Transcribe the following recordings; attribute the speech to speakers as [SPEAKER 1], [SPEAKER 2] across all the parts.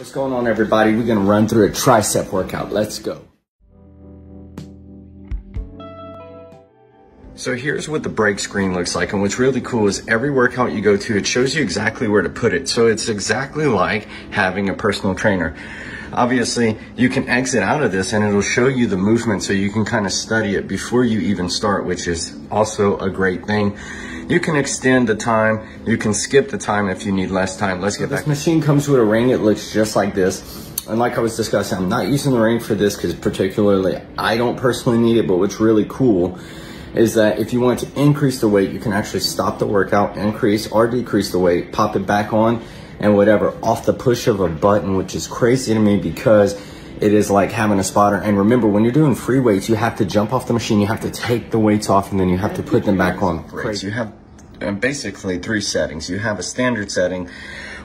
[SPEAKER 1] What's going on everybody? We're gonna run through a tricep workout. Let's go. So here's what the break screen looks like. And what's really cool is every workout you go to, it shows you exactly where to put it. So it's exactly like having a personal trainer. Obviously, you can exit out of this and it'll show you the movement so you can kind of study it before you even start, which is also a great thing. You can extend the time. You can skip the time if you need less time. Let's get back. This machine comes with a ring. It looks just like this. And like I was discussing, I'm not using the ring for this because particularly I don't personally need it, but what's really cool is that if you want to increase the weight, you can actually stop the workout, increase or decrease the weight, pop it back on and whatever off the push of a button, which is crazy to me because it is like having a spotter. And remember, when you're doing free weights, you have to jump off the machine, you have to take the weights off, and then you have to put them back on. Right. You have basically three settings. You have a standard setting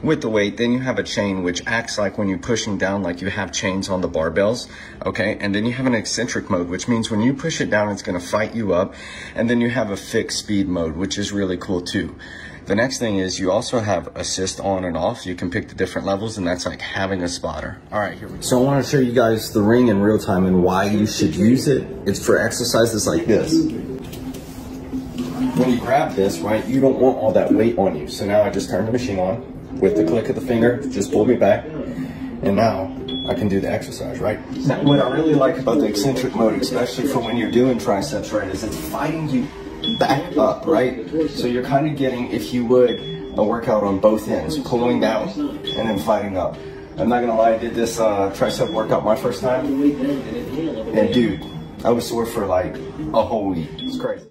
[SPEAKER 1] with the weight, then you have a chain which acts like when you're pushing down like you have chains on the barbells, okay? And then you have an eccentric mode, which means when you push it down, it's gonna fight you up. And then you have a fixed speed mode, which is really cool too. The next thing is you also have assist on and off. You can pick the different levels and that's like having a spotter. All right, here we go. So I wanna show you guys the ring in real time and why you should use it. It's for exercises like this when you grab this, right, you don't want all that weight on you. So now I just turn the machine on with the click of the finger, just pull me back. And now I can do the exercise, right? Now, what I really like about the eccentric mode, especially for when you're doing triceps, right, is it's fighting you back up, right? So you're kind of getting, if you would, a workout on both ends, pulling down and then fighting up. I'm not gonna lie, I did this uh, tricep workout my first time, and dude, I was sore for like a whole week. It's crazy.